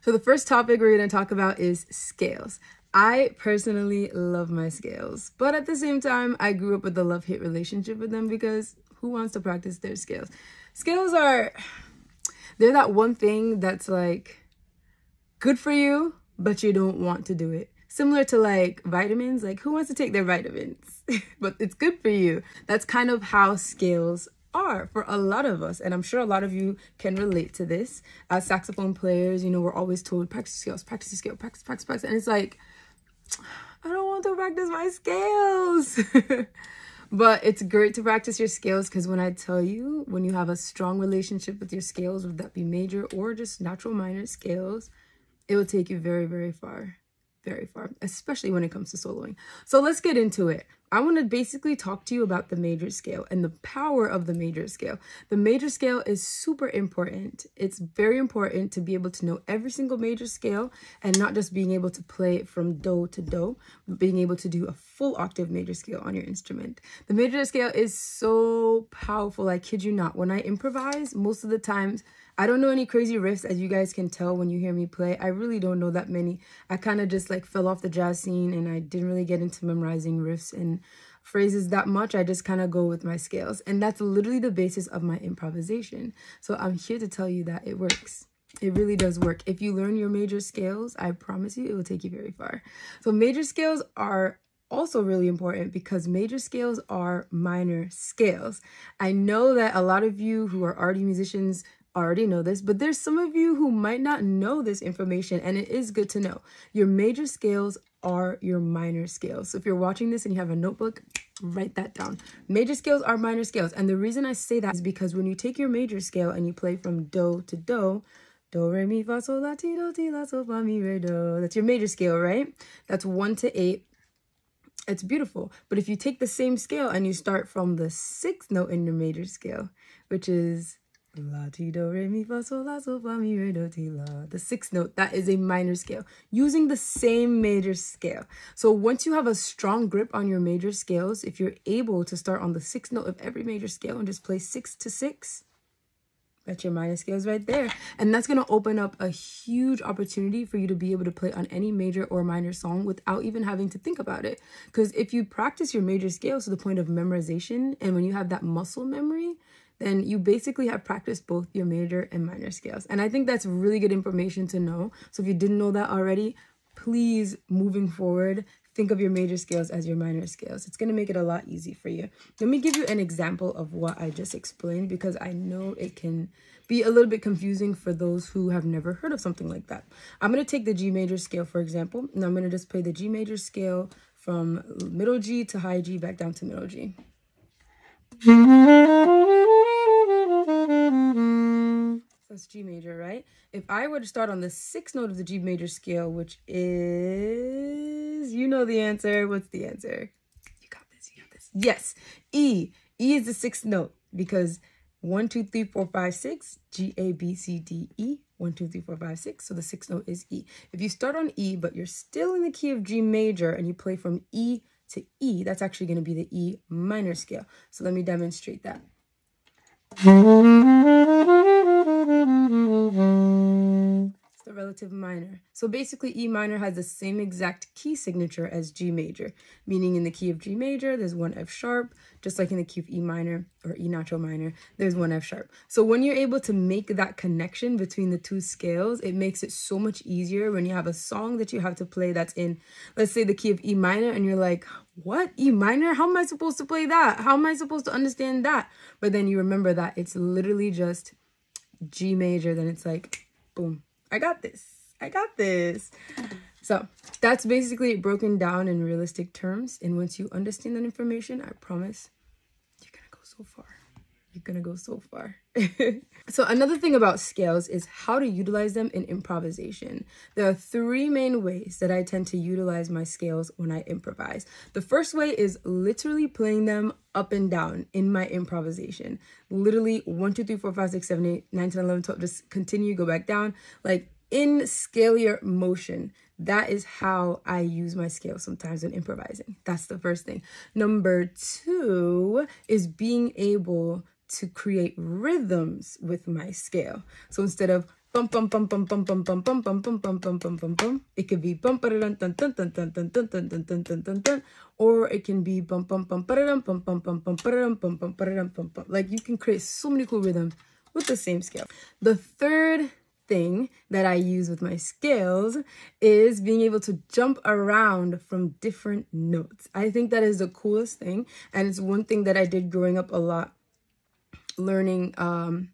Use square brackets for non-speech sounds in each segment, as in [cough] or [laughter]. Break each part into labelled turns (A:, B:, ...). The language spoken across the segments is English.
A: So the first topic we're going to talk about is scales. I personally love my scales, but at the same time, I grew up with a love hate relationship with them because who wants to practice their scales? Scales are, they're that one thing that's like good for you, but you don't want to do it. Similar to like vitamins, like who wants to take their vitamins? [laughs] but it's good for you. That's kind of how scales are for a lot of us. And I'm sure a lot of you can relate to this. As saxophone players, you know, we're always told practice scales, practice scale, practice, practice, practice. And it's like, I don't want to practice my scales. [laughs] but it's great to practice your scales because when I tell you, when you have a strong relationship with your scales, would that be major or just natural minor scales, it will take you very, very far very far, especially when it comes to soloing. So let's get into it. I want to basically talk to you about the major scale and the power of the major scale. The major scale is super important. It's very important to be able to know every single major scale and not just being able to play it from do to do, but being able to do a full octave major scale on your instrument. The major scale is so powerful. I kid you not. When I improvise, most of the times, I don't know any crazy riffs as you guys can tell when you hear me play. I really don't know that many. I kind of just like fell off the jazz scene and I didn't really get into memorizing riffs and phrases that much. I just kind of go with my scales. And that's literally the basis of my improvisation. So I'm here to tell you that it works. It really does work. If you learn your major scales, I promise you it will take you very far. So major scales are also really important because major scales are minor scales. I know that a lot of you who are already musicians already know this, but there's some of you who might not know this information and it is good to know. Your major scales are your minor scales. So if you're watching this and you have a notebook, write that down. Major scales are minor scales. And the reason I say that is because when you take your major scale and you play from do to do, do, re, mi, fa, sol, la, ti, do, ti, la, sol, fa, mi, re, do. That's your major scale, right? That's one to eight. It's beautiful. But if you take the same scale and you start from the sixth note in your major scale, which is La ti do re mi fa sol la sol fa mi re do ti la. The sixth note, that is a minor scale, using the same major scale. So once you have a strong grip on your major scales, if you're able to start on the sixth note of every major scale and just play six to six, that's your minor scales right there. And that's going to open up a huge opportunity for you to be able to play on any major or minor song without even having to think about it. Because if you practice your major scales to the point of memorization, and when you have that muscle memory, then you basically have practiced both your major and minor scales. And I think that's really good information to know. So if you didn't know that already, please, moving forward, think of your major scales as your minor scales. It's going to make it a lot easy for you. Let me give you an example of what I just explained because I know it can be a little bit confusing for those who have never heard of something like that. I'm going to take the G major scale, for example, and I'm going to just play the G major scale from middle G to high G back down to middle G. That's G major, right? If I were to start on the sixth note of the G major scale, which is, you know the answer. What's the answer? You got this, you got this. Yes, E. E is the sixth note because one, two, three, four, five, six, G, A, B, C, D, E. One, two, three, four, five, six. So the sixth note is E. If you start on E, but you're still in the key of G major and you play from E to E, that's actually going to be the E minor scale. So let me demonstrate that. Relative minor. So basically E minor has the same exact key signature as G major, meaning in the key of G major, there's one F sharp, just like in the key of E minor or E natural minor, there's one F sharp. So when you're able to make that connection between the two scales, it makes it so much easier when you have a song that you have to play that's in, let's say the key of E minor, and you're like, what? E minor? How am I supposed to play that? How am I supposed to understand that? But then you remember that it's literally just G major, then it's like, boom, I got this. I got this. So that's basically broken down in realistic terms. And once you understand that information, I promise you're going to go so far. You're to go so far. [laughs] so another thing about scales is how to utilize them in improvisation. There are three main ways that I tend to utilize my scales when I improvise. The first way is literally playing them up and down in my improvisation. Literally 1, 2, 3, 4, 5, 6, 7, 8, 9, 10, 11, 12, just continue, go back down. Like in scalar motion. That is how I use my scale sometimes when improvising. That's the first thing. Number two is being able to create rhythms with my scale. So instead of bum bum bum bum bum bum bum bum bum bum bum bum bum bum bum. It could be bum dun dun dun dun dun dun dun dun dun dun dun dun dun, or it can be bum bum bum dun bum bum bum bum dun bum bum dun bum bum. Like you can create so many cool rhythms with the same scale. The third thing that I use with my scales is being able to jump around from different notes. I think that is the coolest thing. And it's one thing that I did growing up a lot learning um,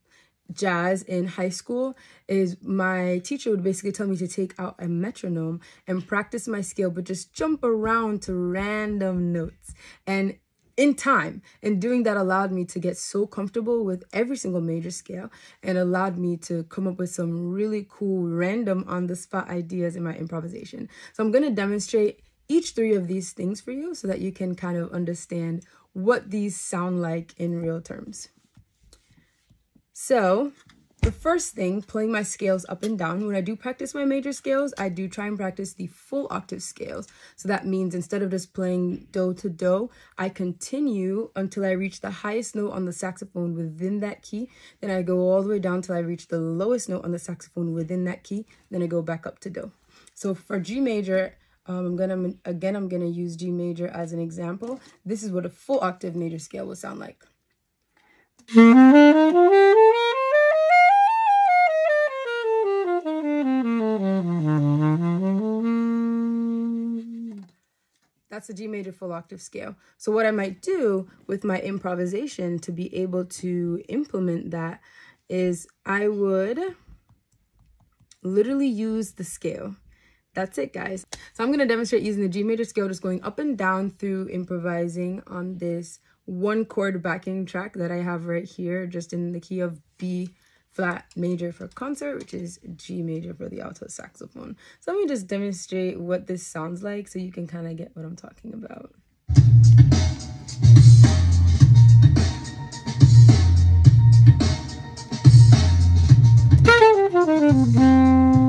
A: jazz in high school is my teacher would basically tell me to take out a metronome and practice my scale, but just jump around to random notes. And in time. And doing that allowed me to get so comfortable with every single major scale and allowed me to come up with some really cool, random, on the spot ideas in my improvisation. So I'm going to demonstrate each three of these things for you so that you can kind of understand what these sound like in real terms. So the first thing, playing my scales up and down, when I do practice my major scales, I do try and practice the full octave scales. So that means instead of just playing do to do, I continue until I reach the highest note on the saxophone within that key. Then I go all the way down till I reach the lowest note on the saxophone within that key. Then I go back up to do. So for G major, um, I'm gonna, again, I'm gonna use G major as an example. This is what a full octave major scale will sound like. That's a G major full octave scale. So what I might do with my improvisation to be able to implement that is I would literally use the scale. That's it, guys. So I'm going to demonstrate using the G major scale, just going up and down through improvising on this one chord backing track that I have right here, just in the key of B flat major for concert, which is G major for the alto saxophone. So let me just demonstrate what this sounds like so you can kind of get what I'm talking about. [laughs]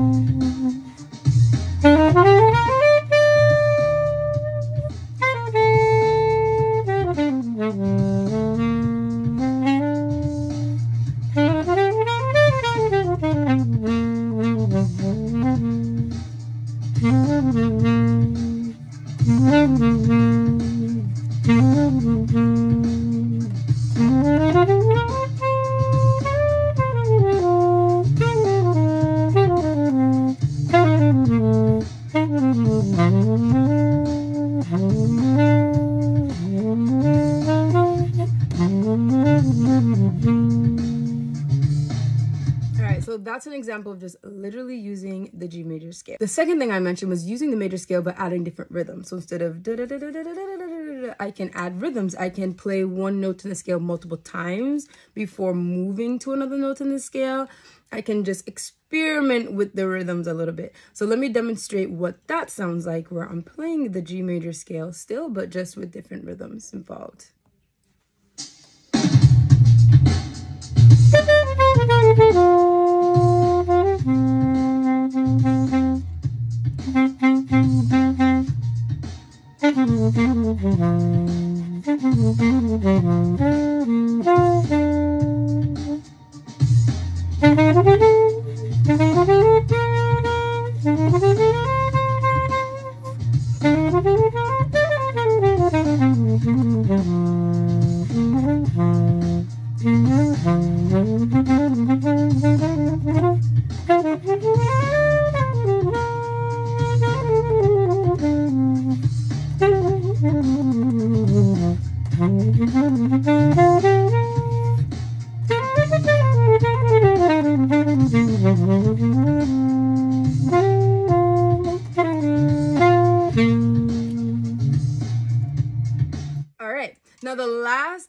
A: that's an example of just literally using the G major scale. The second thing I mentioned was using the major scale but adding different rhythms. So instead of I can add rhythms. I can play one note in the scale multiple times before moving to another note in the scale. I can just experiment with the rhythms a little bit. So let me demonstrate what that sounds like where I'm playing the G major scale still, but just with different rhythms involved.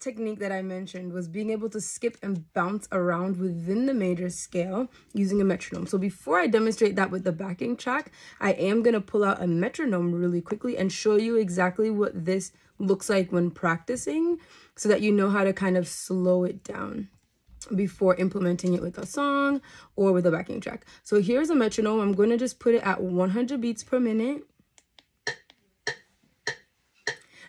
A: Technique that I mentioned was being able to skip and bounce around within the major scale using a metronome. So before I demonstrate that with the backing track, I am going to pull out a metronome really quickly and show you exactly what this looks like when practicing so that you know how to kind of slow it down before implementing it with a song or with a backing track. So here's a metronome. I'm going to just put it at 100 beats per minute.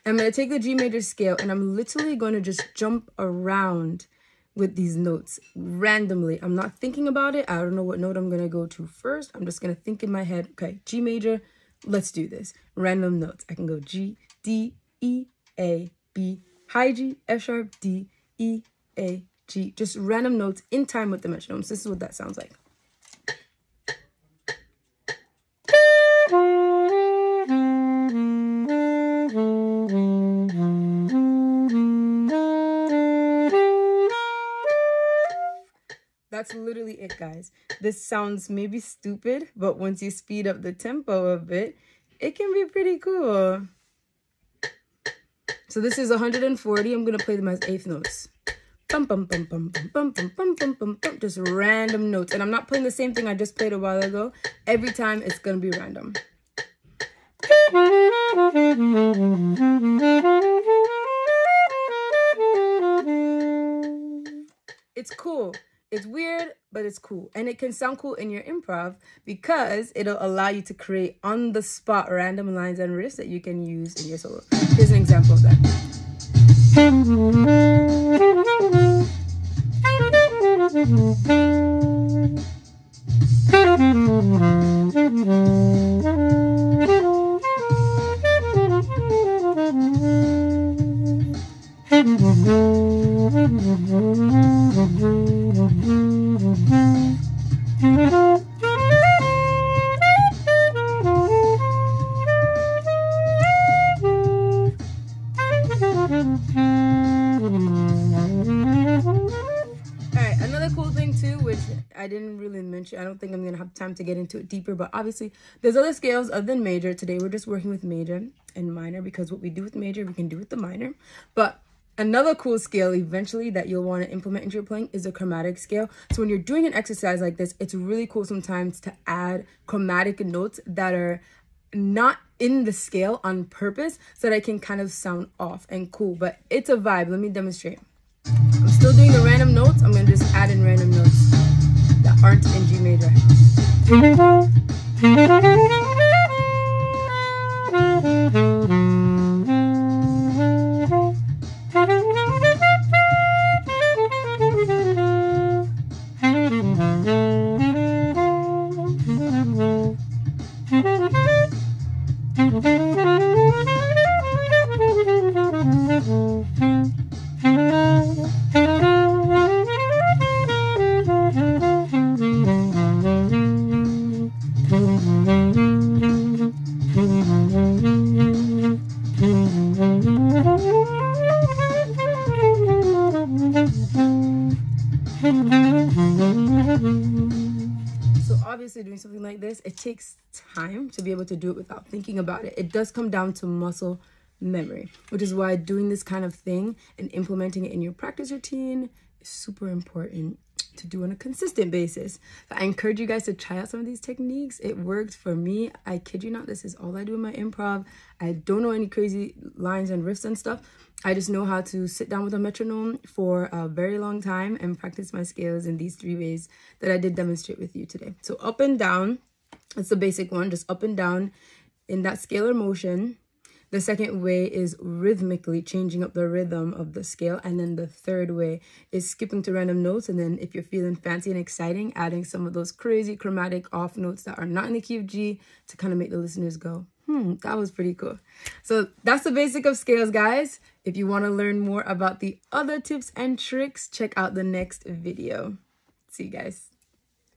A: I'm going to take the G major scale and I'm literally going to just jump around with these notes randomly. I'm not thinking about it. I don't know what note I'm going to go to first. I'm just going to think in my head, okay, G major, let's do this. Random notes. I can go G, D, E, A, B, high G, F sharp, D, E, A, G. Just random notes in time with the metronomes. This is what that sounds like. Literally it, guys. This sounds maybe stupid, but once you speed up the tempo a bit, it can be pretty cool. So this is 140. I'm going to play them as eighth notes. Bum, bum, bum, bum, bum, bum, bum, bum, bum, bum, just random notes. And I'm not playing the same thing I just played a while ago. Every time it's going to be random. It's cool. It's weird, but it's cool. And it can sound cool in your improv because it'll allow you to create on the spot random lines and riffs that you can use in your solo. Here's an example of that. [laughs] time to get into it deeper, but obviously there's other scales other than major. Today we're just working with major and minor because what we do with major, we can do with the minor. But Another cool scale eventually that you'll want to implement into your playing is a chromatic scale. So when you're doing an exercise like this, it's really cool sometimes to add chromatic notes that are not in the scale on purpose so that I can kind of sound off and cool. But it's a vibe. Let me demonstrate. I'm still doing the random notes. I'm going to just add in random notes that aren't in G major. Mm-hmm. Takes time to be able to do it without thinking about it. It does come down to muscle memory, which is why doing this kind of thing and implementing it in your practice routine is super important to do on a consistent basis. I encourage you guys to try out some of these techniques. It worked for me. I kid you not, this is all I do in my improv. I don't know any crazy lines and riffs and stuff. I just know how to sit down with a metronome for a very long time and practice my scales in these three ways that I did demonstrate with you today. So up and down, that's the basic one, just up and down in that scalar motion. The second way is rhythmically changing up the rhythm of the scale. And then the third way is skipping to random notes. And then if you're feeling fancy and exciting, adding some of those crazy chromatic off notes that are not in the key of G to kind of make the listeners go, hmm, that was pretty cool. So that's the basic of scales, guys. If you want to learn more about the other tips and tricks, check out the next video. See you guys.